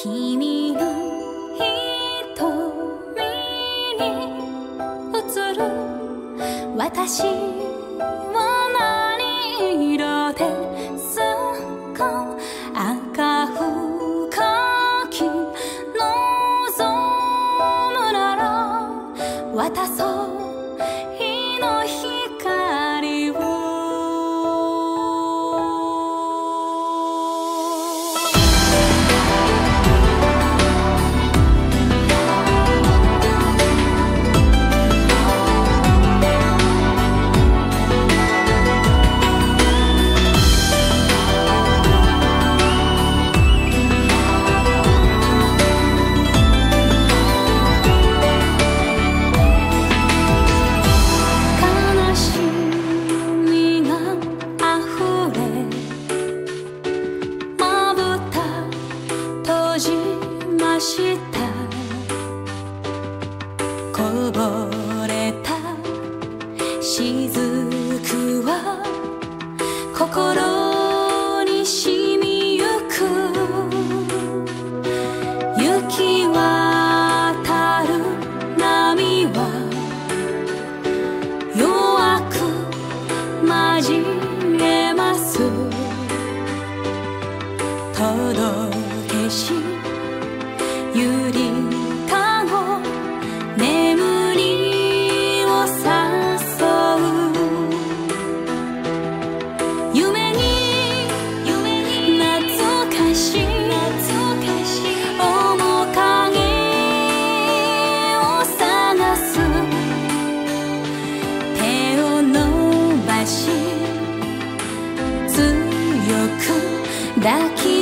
君の瞳に映る私は何色ですか赤深き望むなら渡そうじました。こぼれた。雫は心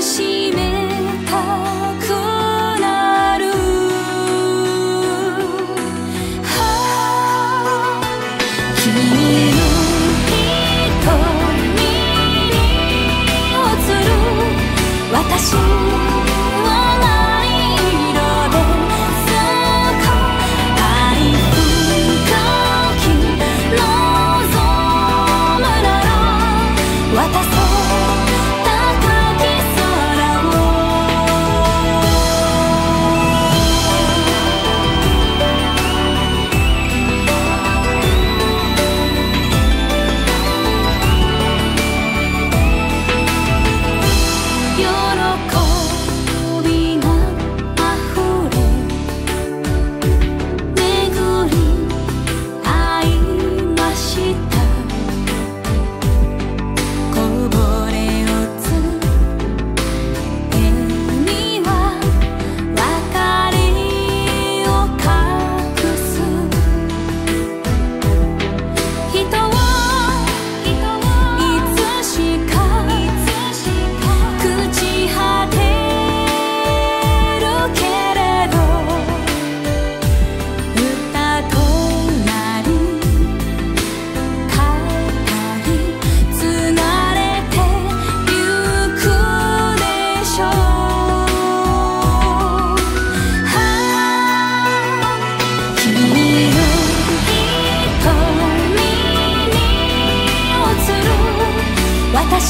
she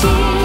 see.